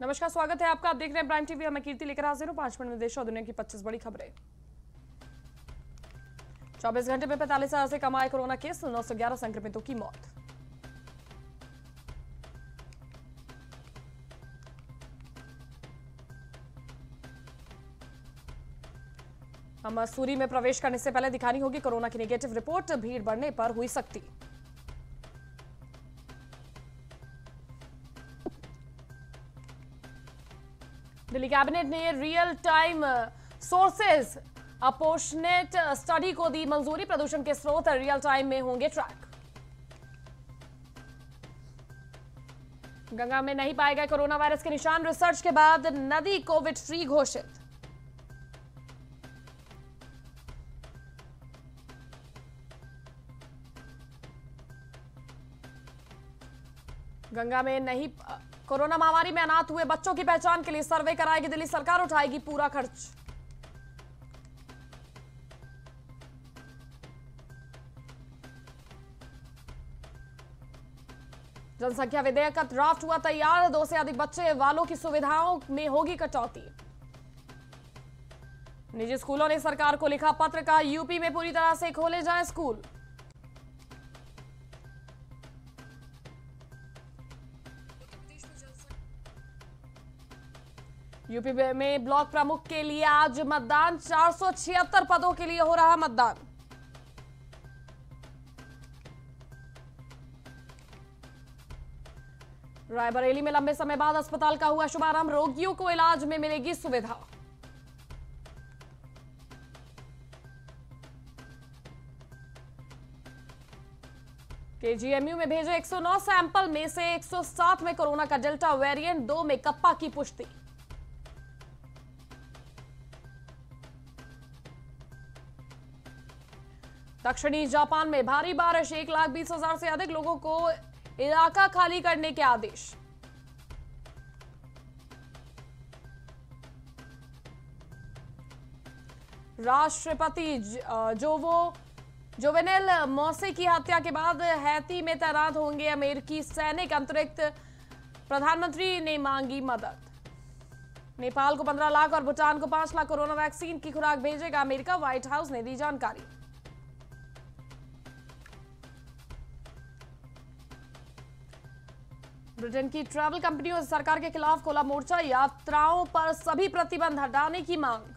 नमस्कार, स्वागत है आपका। आप देख रहे हैं प्राइम टीवी मैं कीर्ति लेकर हाजिर हूँ। पाँच मिनट में देश और दुनिया की 25 बड़ी खबरें। 24 घंटे में पैंतालीस हज़ार से कम आए कोरोना केस 911 संक्रमितों की मौत। मसूरी में प्रवेश करने से पहले दिखानी होगी कोरोना की नेगेटिव रिपोर्ट भीड़ बढ़ने पर हुई सख्ती। दिल्ली कैबिनेट ने real time sources apportionment study को दी मंजूरी। प्रदूषण के स्रोत रियल टाइम में होंगे ट्रैक गंगा में नहीं पाए गए कोरोना वायरस के निशान। रिसर्च के बाद नदी कोविड फ्री घोषित। गंगा में नहीं, कोरोना महामारी में अनाथ हुए बच्चों की पहचान के लिए सर्वे कराएगी दिल्ली, सरकार उठाएगी पूरा खर्च। जनसंख्या विधेयक का ड्राफ्ट हुआ तैयार, दो से अधिक बच्चे वालों की सुविधाओं में होगी कटौती। निजी स्कूलों ने सरकार को लिखा पत्र का यूपी में पूरी तरह से खोले जाएँ स्कूल। यूपी में ब्लॉक प्रमुख के लिए आज मतदान। चार सौ छिहत्तर पदों के लिए हो रहा मतदान। रायबरेली में लंबे समय बाद अस्पताल का हुआ शुभारंभ। रोगियों को इलाज में मिलेगी सुविधा। केजीएमयू में भेजे 109 सैंपल में से 107 में कोरोना का डेल्टा वेरिएंट दो में कप्पा की पुष्टि। दक्षिणी जापान में भारी बारिश, एक लाख बीस हज़ार से अधिक लोगों को इलाका खाली करने के आदेश। राष्ट्रपति जोवो, जोवेनेल मौसे की हत्या के बाद हैती में तैनात होंगे अमेरिकी सैनिक। अंतरिक्त प्रधानमंत्री ने मांगी मदद। नेपाल को 15 लाख और भूटान को 5 लाख कोरोना वैक्सीन की खुराक भेजेगा अमेरिका। व्हाइट हाउस ने दी जानकारी। ब्रिटेन की ट्रैवल कंपनियों और सरकार के खिलाफ खोला मोर्चा, यात्राओं पर सभी प्रतिबंध हटाने की मांग।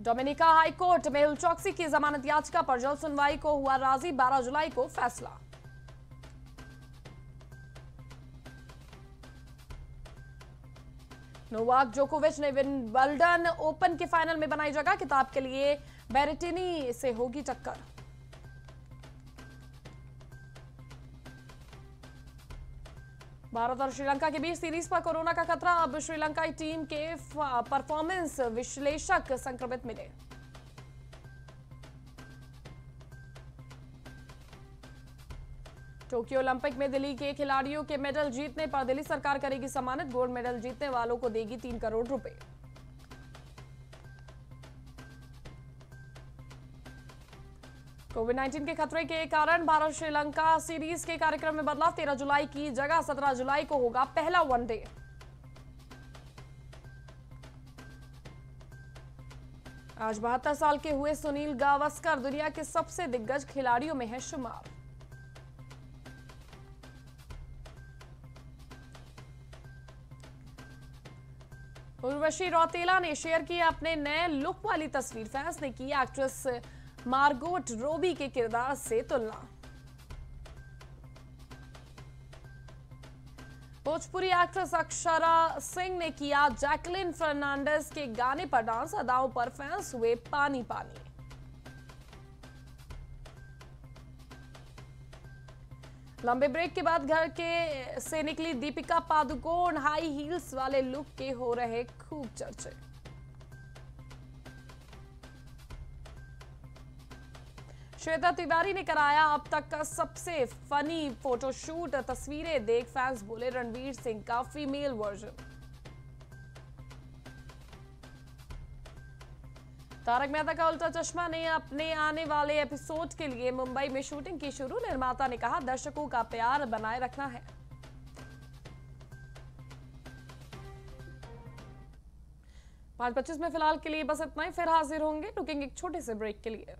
डोमिनिका हाईकोर्ट मेहुल चौकसी की जमानत याचिका पर जल सुनवाई को हुआ राज़ी 12 जुलाई को फैसला। नोवाक जोकोविच ने विंबलडन ओपन के फाइनल में बनाई जगह। किताब के लिए बैरेटिनी से होगी टक्कर। भारत और श्रीलंका के बीच सीरीज़ पर कोरोना का खतरा। अब श्रीलंकाई टीम के परफॉर्मेंस विश्लेषक संक्रमित मिले। टोक्यो ओलंपिक में दिल्ली के खिलाड़ियों के मेडल जीतने पर दिल्ली सरकार करेगी सम्मानित। गोल्ड मेडल जीतने वालों को देगी तीन करोड़ रुपए। कोविड 19 के खतरे के कारण भारत श्रीलंका सीरीज़ के कार्यक्रम में बदलाव। 13 जुलाई की जगह 17 जुलाई को होगा पहला वनडे आज बहत्तर साल के हुए सुनील गावस्कर दुनिया के सबसे दिग्गज खिलाड़ियों में है शुमार। उर्वशी रौतेला ने शेयर किया अपने नए लुक वाली तस्वीर। फैंस ने की एक्ट्रेस मार्गोट रोबी के किरदार से तुलना। भोजपुरी एक्ट्रेस अक्षरा सिंह ने किया जैकलिन फर्नांडिस के गाने पर डांस, अदाओं पर फैंस हुए पानी पानी लंबे ब्रेक के बाद घर के से निकली दीपिका पादुकोण हाई हील्स वाले लुक के हो रहे खूब चर्चे। श्वेता तिवारी ने कराया अब तक का सबसे फनी फोटोशूट तस्वीरें देख फैंस बोले, रणवीर सिंह का फीमेल वर्जन तारक मेहता का उल्टा चश्मा ने अपने आने वाले एपिसोड के लिए मुंबई में शूटिंग की शुरू। निर्माता ने कहा, दर्शकों का प्यार बनाए रखना है। पाँच पच्चीस में फ़िलहाल के लिए बस इतना ही। फिर हाजिर होंगे, रुकेंगे एक छोटे से ब्रेक के लिए।